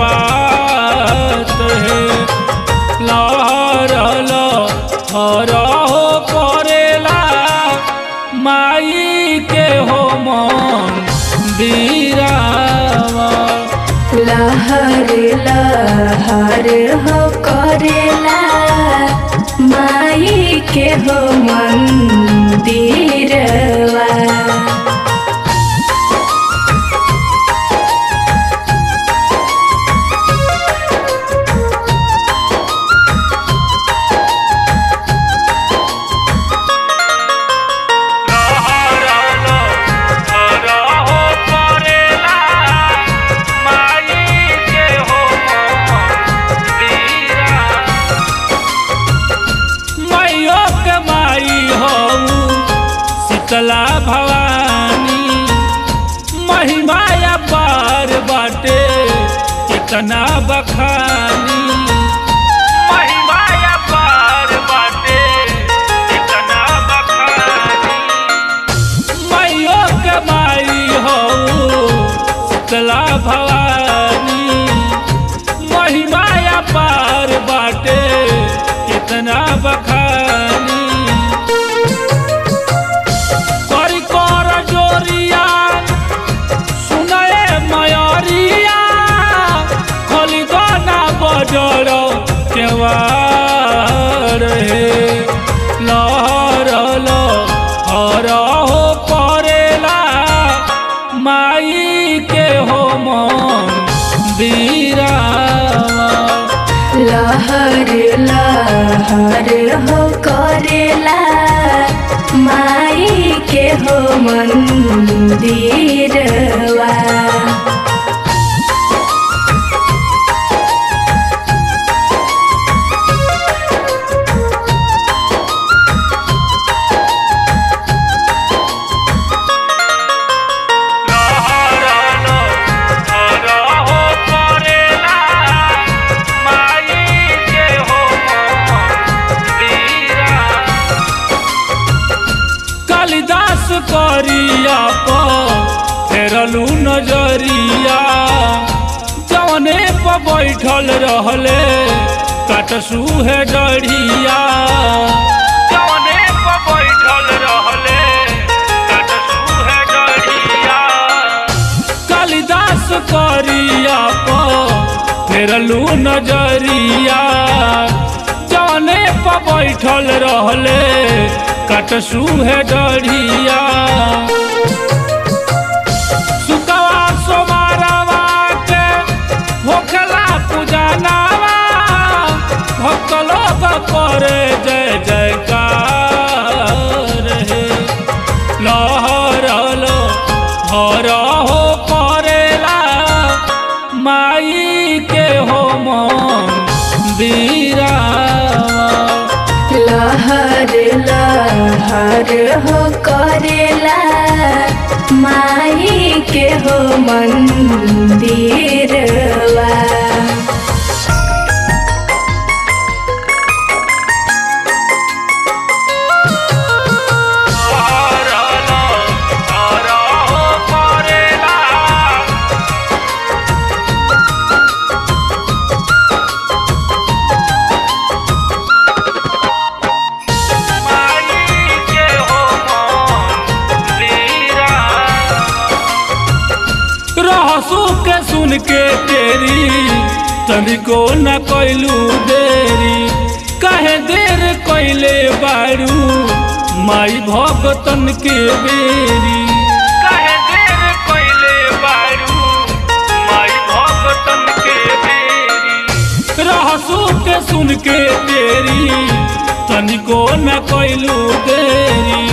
बात है। लहरल हर हो करेला, माई के हो मंदिरावा लहर लहर हो करेला, माई के हो मन मंदिर शीतला भवानी। बाटे कितना बखानी। महिमाया पार बाटे कितना बखानी। मैयो के हो भवानी। लहर लहर हो करेला। माई के हो मन्दिरवा करिया फेरलू नज़रिया। जवने पर बैठल रहले, कटसू है पर डढ़िया। कालिदास करिया फेरलू नज़रिया। पर बैठल रहले कटसू है डढ़िया। लहर लहर हो करेला। माई के हो मंदिरवा रहसू के सुन के तेरी तनिको न कैलू देरी। कहे देर कैले बारू माई भगतन के बेरी। कहे देर कैले बारू माई के बेरी। रहसू सुन के तेरी तनिको न कैलू देरी।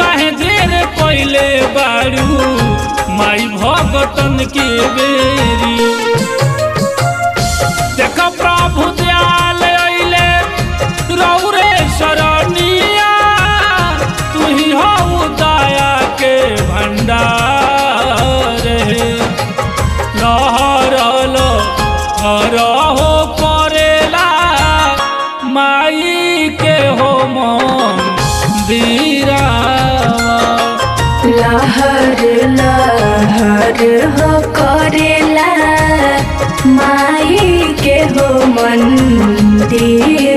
कहे देर कैले बारू माई भगतन के बेरी। देख प्रभु दयाल अइले, रौरे शरणिया तू ही दया के भंडार हे लहर हर हो करेला, माई के हो लहर लहर हो करेला माई के हो मंदिर।